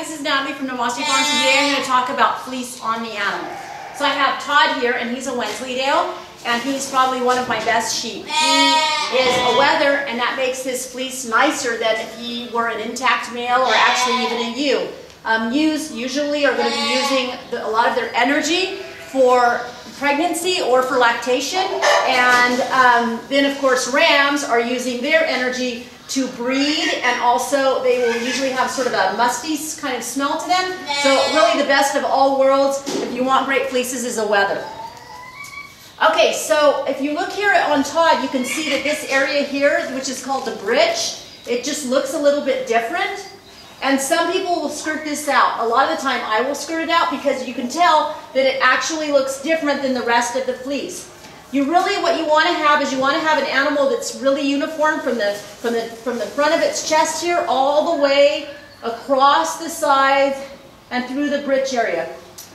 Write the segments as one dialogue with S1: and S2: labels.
S1: this is Natalie from Namaste Farms. Today I'm going to talk about fleece on the animal. So I have Todd here, and he's a Wensleydale, and he's probably one of my best sheep. He is a wether, and that makes his fleece nicer than if he were an intact male or actually even a ewe. Um, ewes usually are going to be using the, a lot of their energy for pregnancy or for lactation, and um, then of course rams are using their energy to breed and also they will usually have sort of a musty kind of smell to them. So really the best of all worlds if you want great fleeces is a wether. Okay, so if you look here on Todd, you can see that this area here, which is called the britch, it just looks a little bit different. And some people will skirt this out. A lot of the time I will skirt it out because you can tell that it actually looks different than the rest of the fleece. You really, what you want to have is you want to have an animal that's really uniform from the, from the, from the front of its chest here all the way across the sides and through the breech area.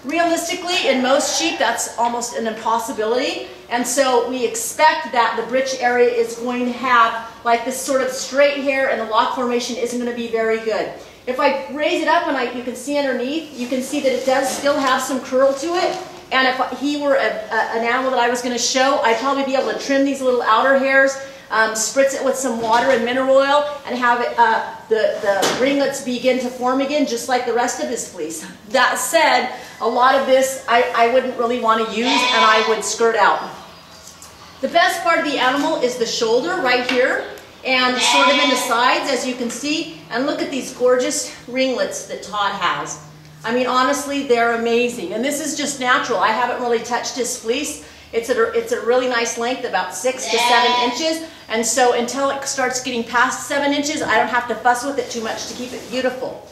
S1: Realistically, in most sheep, that's almost an impossibility. And so we expect that the breech area is going to have like this sort of straight hair and the lock formation isn't going to be very good. If I raise it up and I, you can see underneath, you can see that it does still have some curl to it. And if he were a, a, an animal that I was going to show, I'd probably be able to trim these little outer hairs, um, spritz it with some water and mineral oil, and have it, uh, the, the ringlets begin to form again, just like the rest of his fleece. That said, a lot of this I, I wouldn't really want to use, and I would skirt out. The best part of the animal is the shoulder right here, and sort of in the sides, as you can see. And look at these gorgeous ringlets that Todd has. I mean, honestly, they're amazing. And this is just natural. I haven't really touched his fleece. It's a, it's a really nice length, about six to seven inches. And so until it starts getting past seven inches, I don't have to fuss with it too much to keep it beautiful.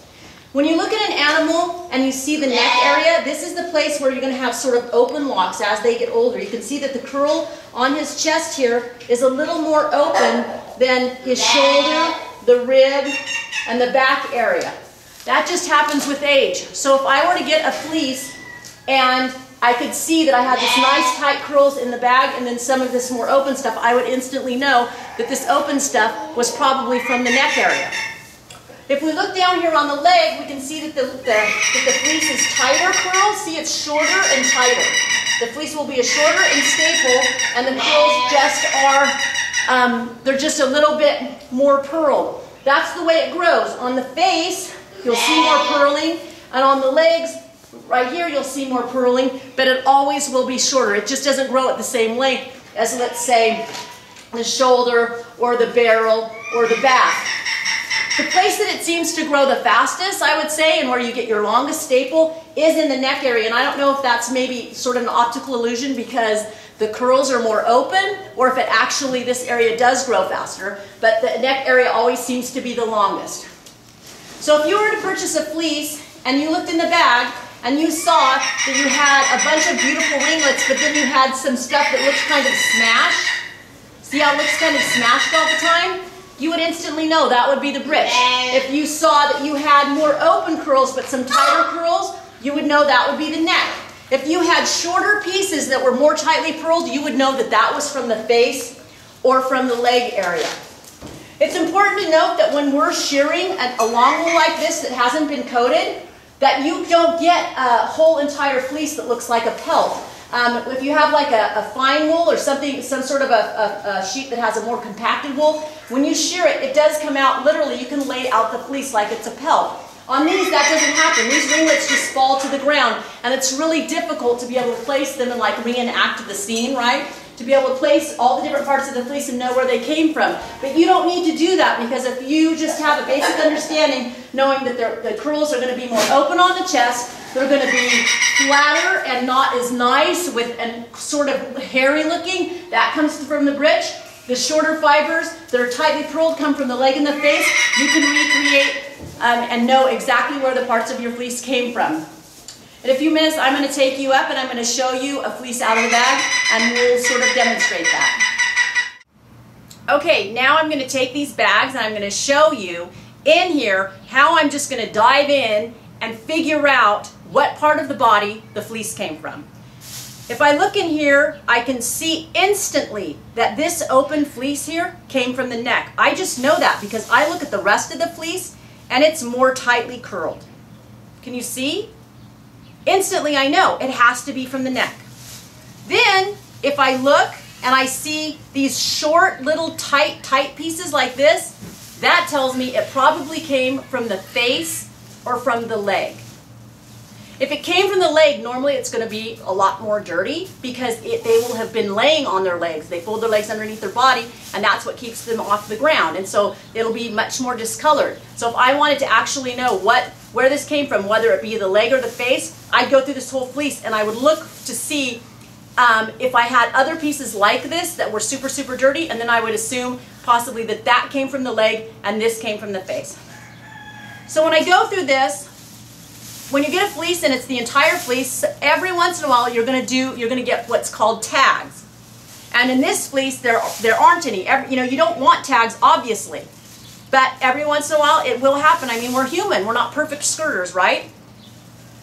S1: When you look at an animal and you see the neck area, this is the place where you're going to have sort of open locks as they get older. You can see that the curl on his chest here is a little more open than his shoulder, the rib, and the back area. That just happens with age. So if I were to get a fleece and I could see that I had this nice tight curls in the bag and then some of this more open stuff, I would instantly know that this open stuff was probably from the neck area. If we look down here on the leg, we can see that the, the, that the fleece is tighter curls. See, it's shorter and tighter. The fleece will be a shorter and staple, and the curls just are, um, they're just a little bit more purled. That's the way it grows. On the face, You'll see more purling. And on the legs, right here, you'll see more purling, but it always will be shorter. It just doesn't grow at the same length as, let's say, the shoulder or the barrel or the back. The place that it seems to grow the fastest, I would say, and where you get your longest staple, is in the neck area. And I don't know if that's maybe sort of an optical illusion because the curls are more open, or if it actually, this area does grow faster, but the neck area always seems to be the longest. So if you were to purchase a fleece and you looked in the bag and you saw that you had a bunch of beautiful ringlets, but then you had some stuff that looks kind of smashed, see how it looks kind of smashed all the time? You would instantly know that would be the breech. If you saw that you had more open curls but some tighter ah! curls, you would know that would be the neck. If you had shorter pieces that were more tightly purled, you would know that that was from the face or from the leg area. It's important to note that when we're shearing a long wool like this that hasn't been coated, that you don't get a whole entire fleece that looks like a pelt. Um, if you have like a, a, fine wool or something, some sort of a, a, a, sheep that has a more compacted wool, when you shear it, it does come out, literally, you can lay out the fleece like it's a pelt. On these, that doesn't happen. These ringlets just fall to the ground, and it's really difficult to be able to place them and like reenact the scene, right? To be able to place all the different parts of the fleece and know where they came from. But you don't need to do that because if you just have a basic understanding, knowing that the curls are going to be more open on the chest, they're going to be flatter and not as nice with and sort of hairy looking, that comes from the breech. The shorter fibers that are tightly purled come from the leg and the face. You can recreate um, and know exactly where the parts of your fleece came from. In a few minutes, I'm going to take you up and I'm going to show you a fleece out of the bag and we'll sort of demonstrate that. Okay, now I'm going to take these bags and I'm going to show you in here how I'm just going to dive in and figure out what part of the body the fleece came from. If I look in here, I can see instantly that this open fleece here came from the neck. I just know that because I look at the rest of the fleece and it's more tightly curled. Can you see? Instantly I know it has to be from the neck. Then if I look and I see these short little tight, tight pieces like this, that tells me it probably came from the face or from the leg. If it came from the leg, normally it's going to be a lot more dirty because it, they will have been laying on their legs. They fold their legs underneath their body and that's what keeps them off the ground. And so it'll be much more discolored. So if I wanted to actually know what where this came from, whether it be the leg or the face, I'd go through this whole fleece and I would look to see um, if I had other pieces like this that were super, super dirty, and then I would assume possibly that that came from the leg and this came from the face. So when I go through this, when you get a fleece and it's the entire fleece, every once in a while you're going to do, you're going to get what's called tags. And in this fleece, there, there aren't any. Every, you know, you don't want tags, obviously. But every once in a while, it will happen. I mean, we're human. We're not perfect skirters, right?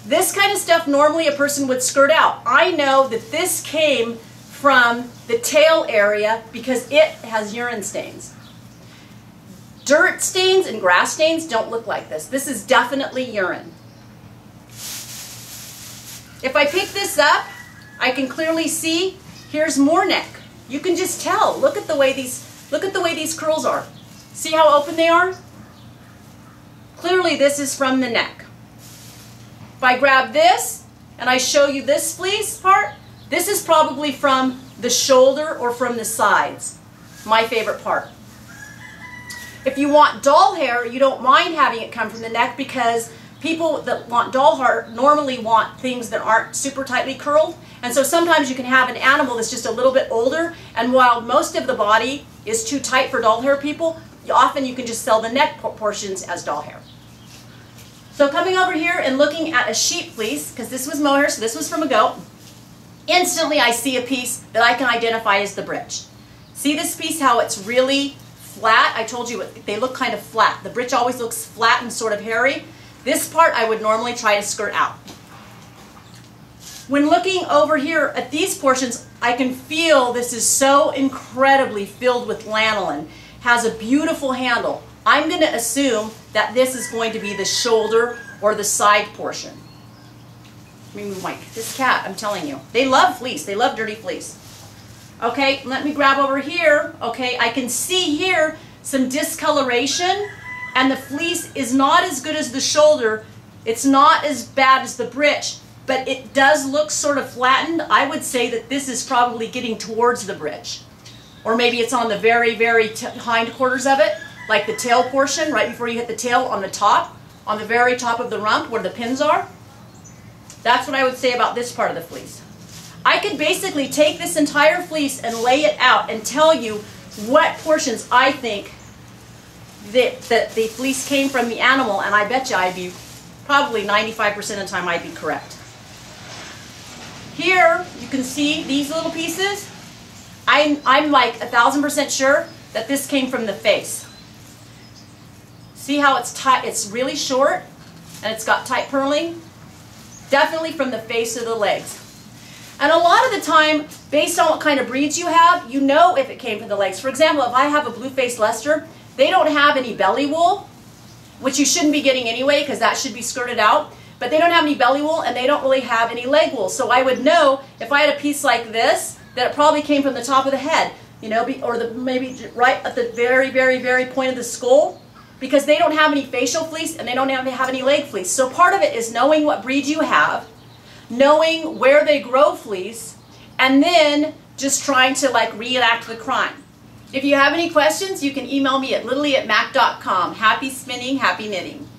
S1: This kind of stuff normally a person would skirt out. I know that this came from the tail area because it has urine stains. Dirt stains and grass stains don't look like this. This is definitely urine. If I pick this up, I can clearly see here's more neck. You can just tell. Look at the way these look at the way these curls are. See how open they are? Clearly this is from the neck. If I grab this and I show you this fleece part, this is probably from the shoulder or from the sides. My favorite part. If you want doll hair, you don't mind having it come from the neck because people that want doll hair normally want things that aren't super tightly curled. And so sometimes you can have an animal that's just a little bit older, and while most of the body is too tight for doll hair people, often you can just sell the neck portions as doll hair. So coming over here and looking at a sheep fleece, because this was mohair, so this was from a goat, instantly I see a piece that I can identify as the britch. See this piece, how it's really flat? I told you they look kind of flat. The britch always looks flat and sort of hairy. This part I would normally try to skirt out. When looking over here at these portions, I can feel this is so incredibly filled with lanolin. Has a beautiful handle. I'm going to assume that this is going to be the shoulder or the side portion. Let me move my, this cat, I'm telling you, they love fleece. They love dirty fleece. Okay, let me grab over here. Okay, I can see here some discoloration and the fleece is not as good as the shoulder. It's not as bad as the britch, but it does look sort of flattened. I would say that this is probably getting towards the britch. Or maybe it's on the very, very hind quarters of it, like the tail portion, right before you hit the tail on the top, on the very top of the rump where the pins are. That's what I would say about this part of the fleece. I could basically take this entire fleece and lay it out and tell you what portions I think that, that the fleece came from the animal, and I bet you I'd be probably 95% of the time I'd be correct. Here, you can see these little pieces. I'm, I'm like a thousand percent sure that this came from the face. See how it's tight, it's really short and it's got tight purling? Definitely from the face of the legs. And a lot of the time, based on what kind of breeds you have, you know if it came from the legs. For example, if I have a blue-faced Leicester, they don't have any belly wool, which you shouldn't be getting anyway because that should be skirted out. But they don't have any belly wool and they don't really have any leg wool. So I would know if I had a piece like this that it probably came from the top of the head, you know, or the maybe right at the very, very, very point of the skull because they don't have any facial fleece and they don't have, have any leg fleece. So part of it is knowing what breed you have, knowing where they grow fleece, and then just trying to like reenact the crime. If you have any questions, you can email me at littly at mac.com. Happy spinning, happy knitting.